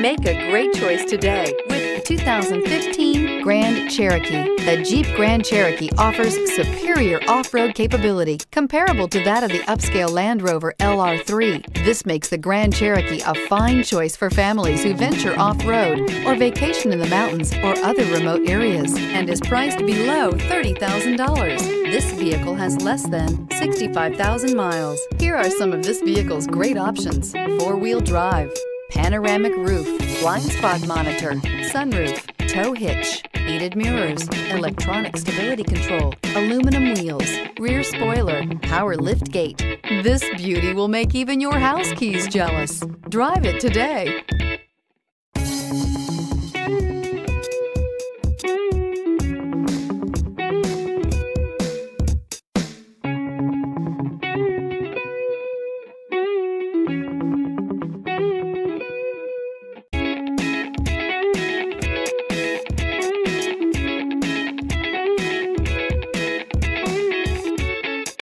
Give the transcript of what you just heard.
Make a great choice today with 2015 Grand Cherokee. The Jeep Grand Cherokee offers superior off-road capability comparable to that of the upscale Land Rover LR3. This makes the Grand Cherokee a fine choice for families who venture off-road or vacation in the mountains or other remote areas and is priced below $30,000. This vehicle has less than 65,000 miles. Here are some of this vehicle's great options. Four-wheel drive, panoramic roof, blind spot monitor, sunroof, tow hitch, heated mirrors, electronic stability control, aluminum wheels, rear spoiler, power lift gate. This beauty will make even your house keys jealous. Drive it today.